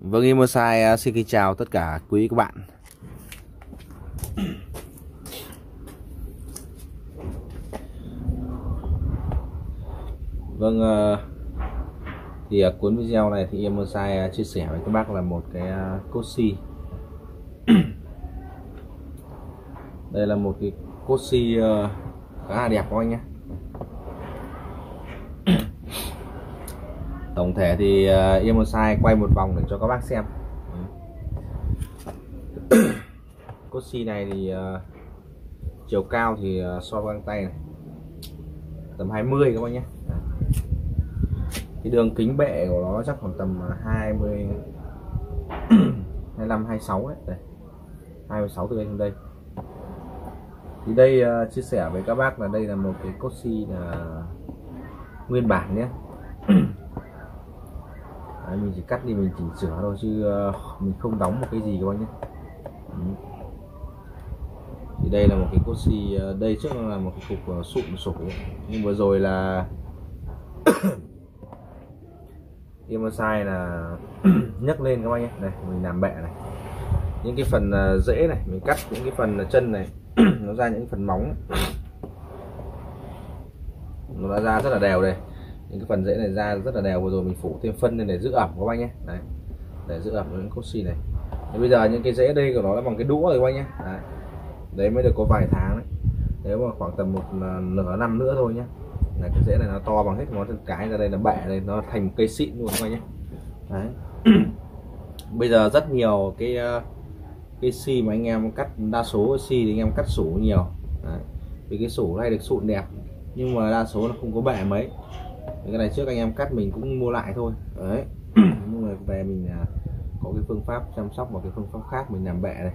Vâng, Imosai à, xin kính chào tất cả quý các bạn. Vâng, à, thì à, cuốn video này thì Imosai chia sẻ với các bác là một cái cốt. Đây là một cái cốt khá là đẹp các anh nhé. Tổng thể thì ờ, uh, Emosai quay một vòng để cho các bác xem. Cốt xi này thì uh, chiều cao thì uh, so với găng tay này. Tầm 20 các bác nhé. Cái đường kính bệ của nó chắc khoảng tầm 20 25 26 đấy đây. 26 từ đây đến đây. Thì đây uh, chia sẻ với các bác là đây là một cái cốt xi là nguyên bản nhé. Đấy, mình chỉ cắt đi mình chỉnh sửa thôi chứ ờ, mình không đóng một cái gì các bác nhé. Thì đây là một cái cốt xì ờ, đây trước là một cái cục ờ, sụn sổ. Nhưng vừa rồi là sai là nhấc lên các bác nhé. Này mình làm bẹ này. Những cái phần rễ này mình cắt những cái phần chân này nó ra những phần móng. Nó đã ra rất là đều đây những cái phần rễ này ra rất là đều, vừa rồi mình phủ thêm phân lên để giữ ẩm các bác nhé. Đấy, để giữ ẩm những cốt xì này. Thì bây giờ những cái rễ đây của nó là bằng cái đũa rồi các bác nhé. Đấy. đấy mới được có vài tháng đấy. Nếu mà khoảng tầm một à, nửa năm nữa thôi nhé. Là cái rễ này nó to bằng hết ngón chân cái ra đây là bẻ đây nó thành một cây xịn luôn các bác nhé. Đấy. Bây giờ rất nhiều cái à, cái xi mà anh em cắt đa số xi thì anh em cắt sủ nhiều. Đấy. vì cái sủ này được sụn đẹp, nhưng mà đa số nó không có bẻ mấy cái này trước anh em cắt mình cũng mua lại thôi. Đấy. Nhưng mà về mình à, có cái phương pháp chăm sóc một cái phương pháp khác mình làm bẹ này.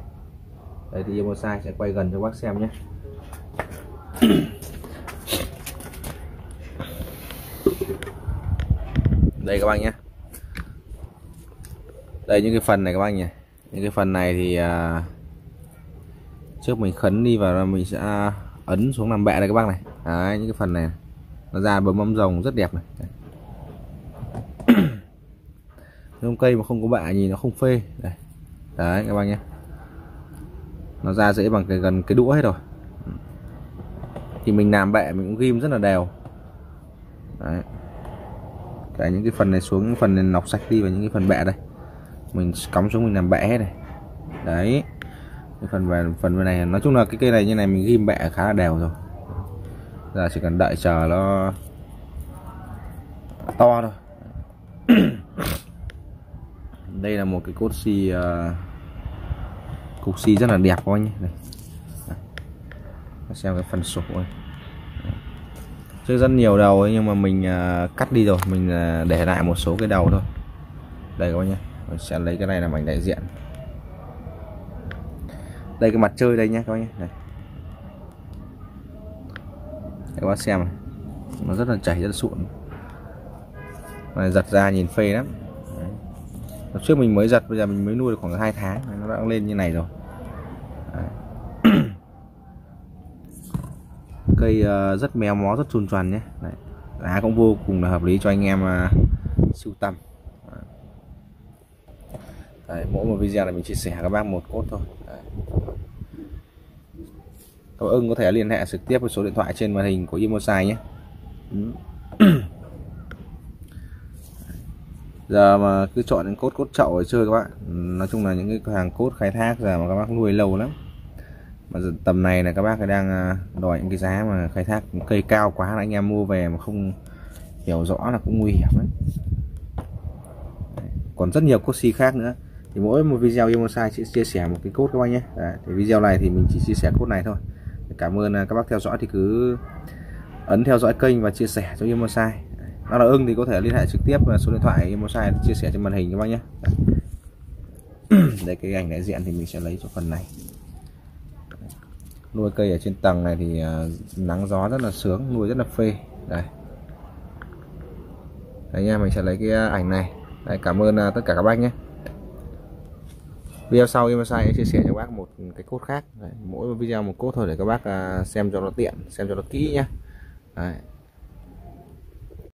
Đây thì Emosai sẽ quay gần cho bác xem nhé. Đây các bác nhé. Đây những cái phần này các bác nhỉ. Những cái phần này thì à, trước mình khấn đi và mình sẽ ấn xuống làm bẹ này các bác này. Đấy, những cái phần này nó ra bấm mâm rồng, rất đẹp này. Giống cây mà không có bạ nhìn nó không phê. Đây. Đấy, các bạn nhé. Nó ra dễ bằng cái gần cái đũa hết rồi. Thì mình làm bẹ mình cũng ghim rất là đều. Đấy. Cả những cái phần này xuống, phần này nọc sạch đi và những cái phần bẹ đây. Mình cắm xuống mình làm bẹ hết này. Đấy. Cái phần về, phần bên này, nói chung là cái cây này như này mình ghim bẹ khá là đều rồi giờ chỉ cần đợi chờ nó to thôi. Đây là một cái cốt xi uh, cục xi rất là đẹp các anh nhé. xem cái phần sổ ấy. Chưa rất nhiều đầu ấy, nhưng mà mình uh, cắt đi rồi. Mình uh, để lại một số cái đầu thôi. Đây các anh nhé. Mình sẽ lấy cái này làm ảnh đại diện. Đây cái mặt chơi đây nhé các anh nhé. Để các bác xem này. nó rất là chảy rất là sụn. Này giặt ra nhìn phê lắm. Đấy. trước mình mới giặt bây giờ mình mới nuôi được khoảng 2 tháng. Nó đã lên như này rồi. Cây uh, rất méo mó rất trùn tròn nhé. Đấy. giá cũng vô cùng là hợp lý cho anh em uh, sưu tầm. Đấy, mỗi một video này mình chia sẻ các bác một cốt thôi. Đấy các ưng có thể liên hệ trực tiếp với số điện thoại trên màn hình của Imosai nhé. Ừ. Giờ mà cứ chọn những cốt cốt chậu để chơi các bạn. Ừ, nói chung là những cái hàng cốt khai thác giờ mà các bác nuôi lâu lắm. Mà tầm này là các bác đang à, đòi những cái giá mà khai thác cây cao quá là anh em mua về mà không hiểu rõ là cũng nguy hiểm đấy. Còn rất nhiều cốt xi khác nữa. Thì mỗi một video Imosai sẽ chia sẻ một cái cốt các bạn nhé. Đấy, thì video này thì mình chỉ chia sẻ cốt này thôi cảm ơn à, các bác theo dõi thì cứ ấn theo dõi kênh và chia sẻ cho Imosai đó là ưng thì có thể liên hệ trực tiếp số điện thoại Imosai chia sẻ trên màn hình các bác nhé. Đây cái ảnh đại diện thì mình sẽ lấy cho phần này. Nuôi cây ở trên tầng này thì à, nắng gió rất là sướng nuôi rất là phê. Đây đấy nha mình sẽ lấy cái à, ảnh này. Đây, cảm ơn tất cả các bác nhé video sau em sai chia sẻ cho bác một cái cốt khác Đấy, mỗi video một cốt thôi để các bác à, xem cho nó tiện xem cho nó kỹ nhé Đấy.